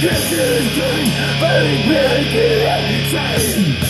This is doing very, very, very insane.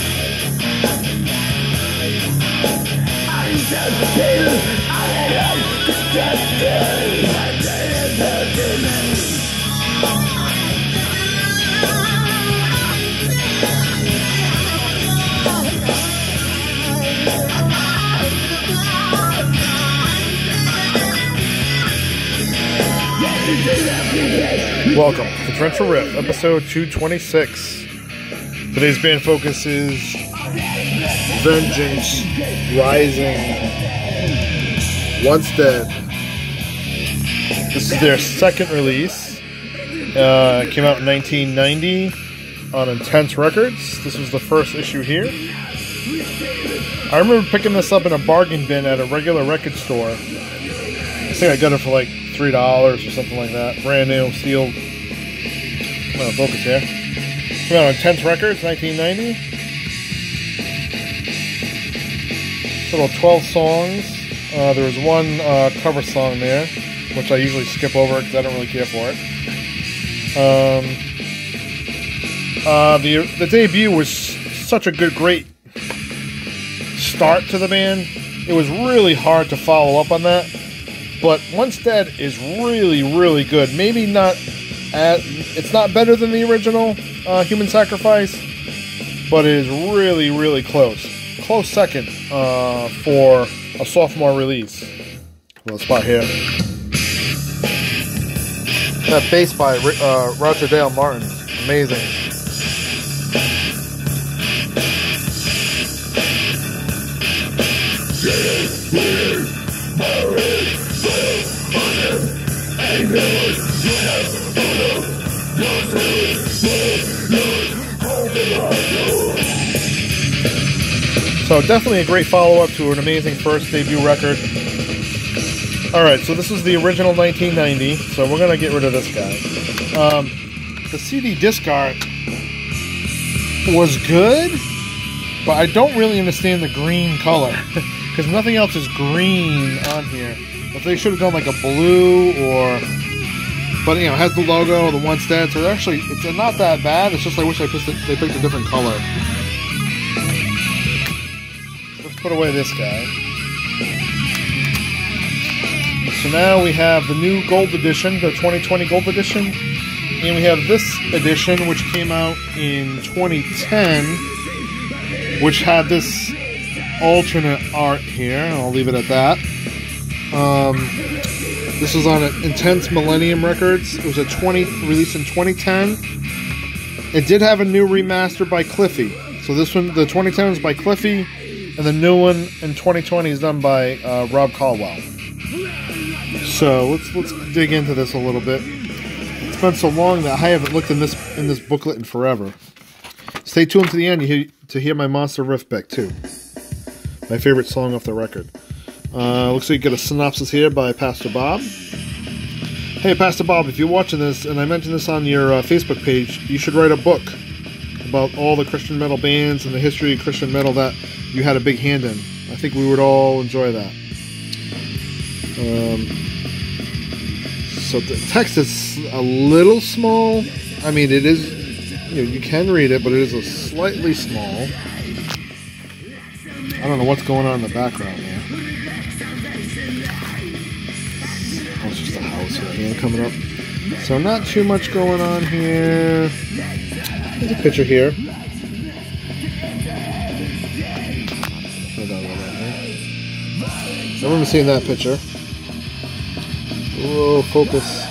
Welcome to Torrential Riff, episode 226. Today's band focus is Vengeance Rising Once Dead. This is their second release. Uh, it came out in 1990 on Intense Records. This was the first issue here. I remember picking this up in a bargain bin at a regular record store. I think I got it for like three dollars or something like that. Brand new, sealed. Focus here. Come out on Intense Records, 1990. Total 12 songs. Uh, there was one uh, cover song there, which I usually skip over because I don't really care for it. Um, uh, the the debut was such a good, great start to the band. It was really hard to follow up on that but Once Dead is really, really good. Maybe not at, it's not better than the original uh, Human Sacrifice, but it is really, really close. Close second uh, for a sophomore release. Little spot here. That bass by uh, Roger Dale Martin, amazing. So definitely a great follow-up to an amazing first debut record. All right, so this is the original 1990. So we're gonna get rid of this guy. Um, the CD disc art was good, but I don't really understand the green color because nothing else is green on here. If they should have done like a blue or, but you know, has the logo, the Once Dead, so actually it's not that bad. It's just I wish I picked they picked a different color. Let's put away this guy. So now we have the new gold edition, the 2020 gold edition, and we have this edition which came out in 2010, which had this alternate art here. I'll leave it at that. Um, this was on Intense Millennium Records. It was a 20 released in 2010. It did have a new remaster by Cliffy. So this one, the 2010 is by Cliffy, and the new one in 2020 is done by uh, Rob Caldwell. So let's let's dig into this a little bit. It's been so long that I haven't looked in this in this booklet in forever. Stay tuned to the end to hear my monster riff back too. My favorite song off the record. Uh, looks like you get a synopsis here by Pastor Bob. Hey, Pastor Bob, if you're watching this, and I mentioned this on your uh, Facebook page, you should write a book about all the Christian metal bands and the history of Christian metal that you had a big hand in. I think we would all enjoy that. Um, so the text is a little small. I mean, it is, you know, you can read it, but it is a slightly small. I don't know what's going on in the background there. It's just a house here coming up. So not too much going on here. There's a picture here. I remember seeing that picture. Whoa, focus.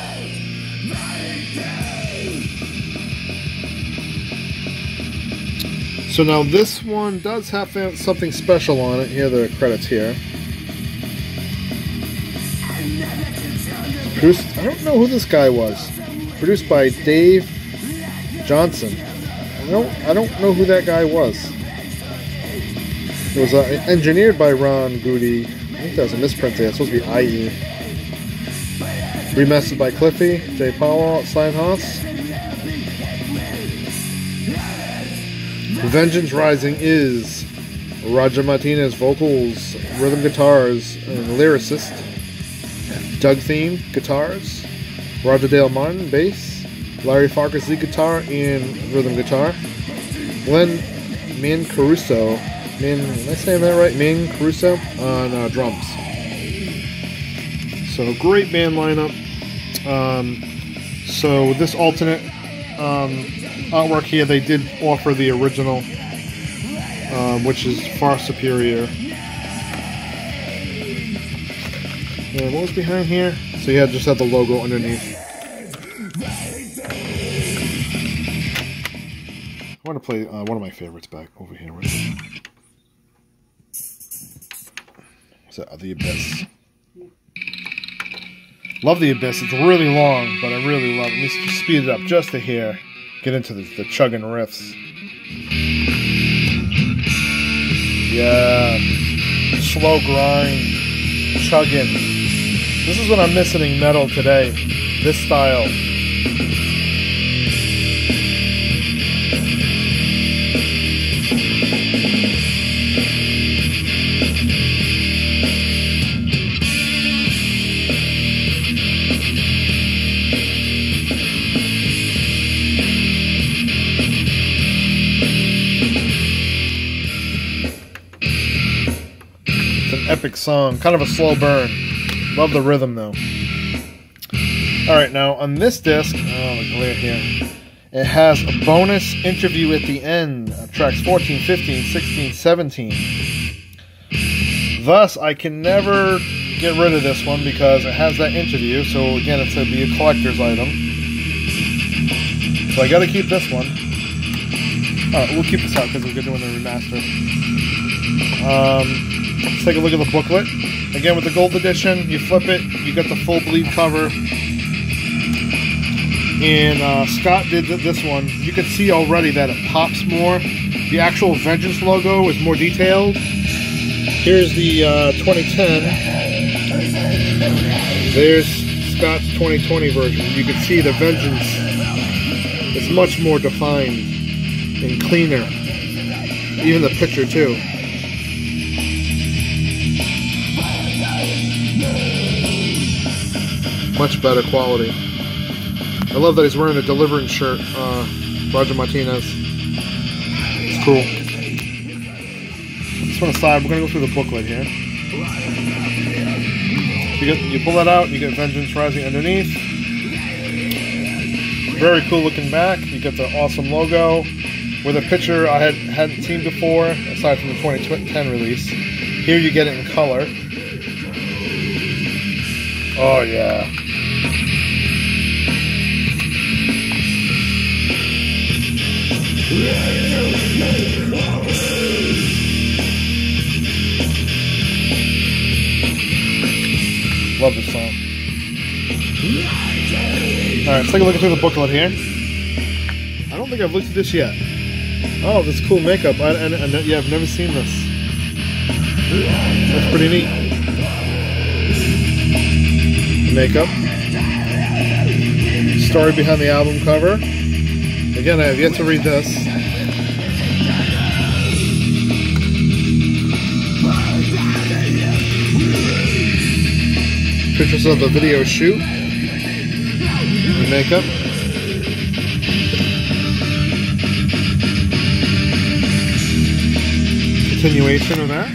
So now this one does have something special on it. Here the credits here. Produced, I don't know who this guy was. Produced by Dave Johnson. I don't, I don't know who that guy was. It was uh, engineered by Ron Goody. I think that was a misprint there. It's supposed to be IE. Remastered by Cliffy, Jay Powell, Steinhaus. Vengeance Rising is Roger Martinez vocals, rhythm guitars, and lyricist. Doug Thieme guitars. Roger Dale Martin bass. Larry Farkas lead guitar and rhythm guitar. Glenn Mancaruso, Man, am I saying that right? Min Caruso on uh, drums. So great band lineup. Um, so this alternate um, artwork here, they did offer the original, um, which is far superior. And what was behind here? So had just had the logo underneath. I want to play uh, one of my favorites back over here. Right? Is that The Abyss? Love The Abyss. It's really long, but I really love it. Let me speed it up just to hear. Get into the, the chugging riffs. Yeah. Slow grind. Chugging. This is what I'm missing in metal today. This style. Song. Kind of a slow burn. Love the rhythm though. Alright, now on this disc, oh, the glare here. It has a bonus interview at the end of tracks 14, 15, 16, 17. Thus, I can never get rid of this one because it has that interview. So, again, it's to be a collector's item. So, I got to keep this one. Alright, we'll keep this out because we're doing the remaster. Um, take a look at the booklet. Again, with the gold edition, you flip it, you get the full bleed cover. And uh, Scott did this one. You can see already that it pops more. The actual Vengeance logo is more detailed. Here's the uh, 2010. There's Scott's 2020 version. You can see the Vengeance is much more defined and cleaner. Even the picture too. Much better quality. I love that he's wearing a Deliverance shirt, uh, Roger Martinez. It's cool. This one aside, we're to go through the booklet here. You, get, you pull that out, you get Vengeance Rising underneath. Very cool looking back. You get the awesome logo with a picture I had, hadn't seen before, aside from the 2010 release. Here you get it in color. Oh yeah. Love this song. Alright, let's take a look through the booklet here. I don't think I've looked at this yet. Oh, this cool makeup. I, yeah, I've never seen this. That's pretty neat. Makeup. Story behind the album cover. Again, I have yet to read this. Pictures of the video shoot. The makeup. Continuation of that.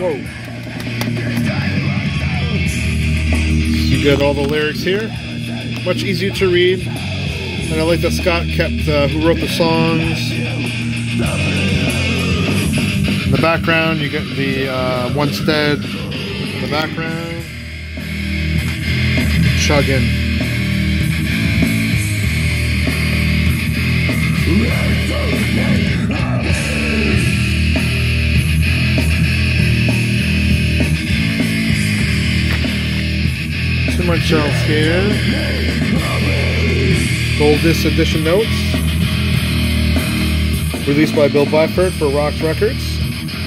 Whoa. You get all the lyrics here. Much easier to read. And I like that Scott kept uh, who wrote the songs. Background, you get the uh, Once Dead in the background. Chugging. too much else here. Gold Disc Edition Notes. Released by Bill Byford for Roxx Records.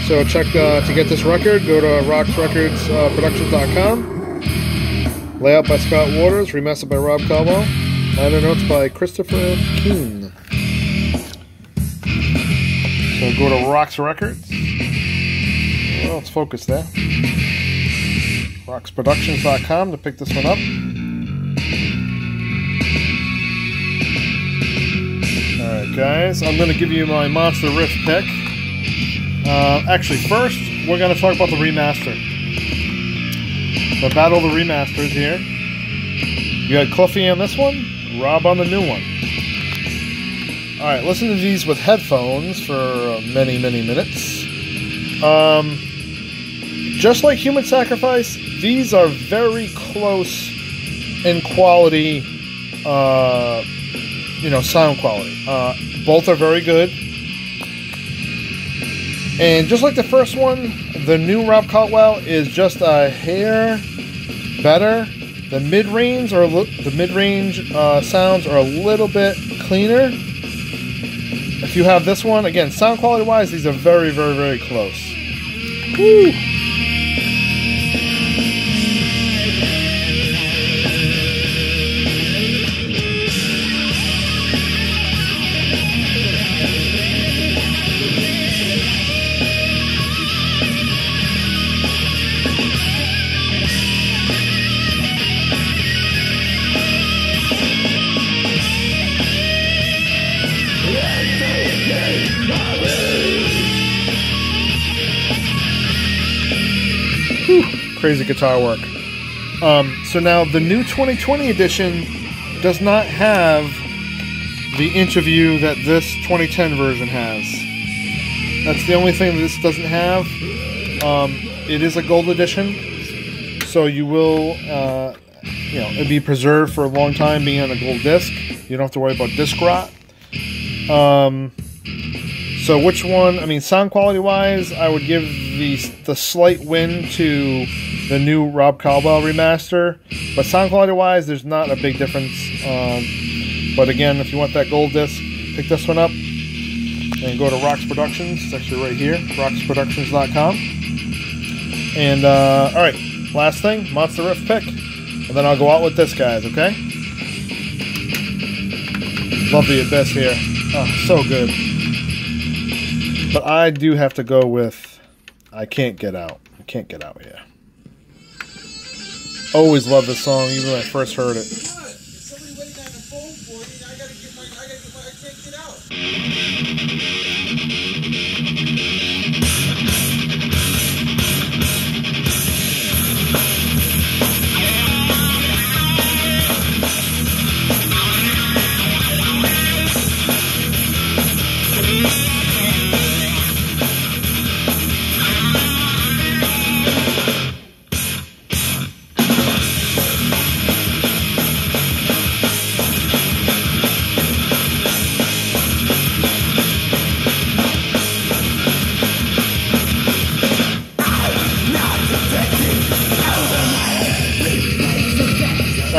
So check uh, to get this record, go to roxxrecordsproductions.com. Uh, Layout by Scott Waters, remastered by Rob Caldwell. Liner notes by Christopher Keane. So go to Roxx Records. Well, let's focus there. RoxxProductions.com to pick this one up. Alright, guys, I'm going to give you my Monster Riff pick. Uh, actually, first, we're going to talk about the remaster. The Battle of the Remasters here. You had Cliffy on this one, Rob on the new one. Alright, listen to these with headphones for uh, many, many minutes. Um, just like Human Sacrifice, these are very close in quality, uh, you know, sound quality. Uh, both are very good. And just like the first one, the new Rob Caldwell is just a hair better. The mid range or the mid range uh, sounds are a little bit cleaner. If you have this one, again, sound quality wise, these are very, very, very close. Woo! Crazy guitar work. Um, so now the new 2020 edition does not have the interview that this 2010 version has. That's the only thing this doesn't have. Um, it is a gold edition, so you will, uh, you know, it'll be preserved for a long time being on a gold disc. You don't have to worry about disc rot. Um, so which one? I mean, sound quality wise, I would give the the slight win to the new Rob Caldwell remaster. But sound quality wise, there's not a big difference. Um, but again, if you want that gold disc, pick this one up and go to Roxx Productions. It's actually right here, roxxproductions.com. And uh, all right, last thing, Monster Riff pick, and then I'll go out with this, guys. Okay? Love the Abyss here. Oh, so good. But I do have to go with I Can't Get Out. I Can't Get Out here. Always loved this song, even when I first heard it.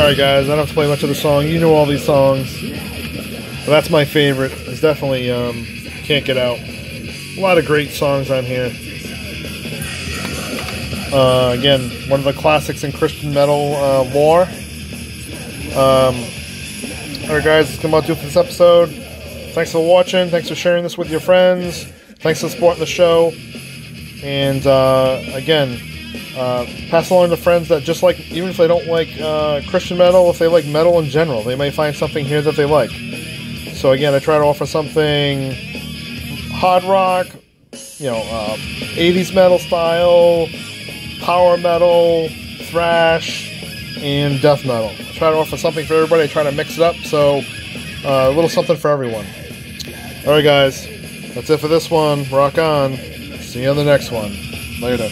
Alright guys, I don't have to play much of the song. You know all these songs. But that's my favorite. It's definitely um, Can't Get Out. A lot of great songs on here. Uh, again, one of the classics in Christian metal uh, lore. Um, Alright guys, that's going to do for this episode. Thanks for watching. Thanks for sharing this with your friends. Thanks for supporting the show. And uh, again, uh, pass along to friends that just like, even if they don't like uh, Christian metal, if they like metal in general, they may find something here that they like. So again, I try to offer something hard rock, you know, uh, 80s metal style, power metal, thrash, and death metal. I try to offer something for everybody. I try to mix it up, so uh, a little something for everyone. All right, guys, that's it for this one. Rock on. See you on the next one. Later.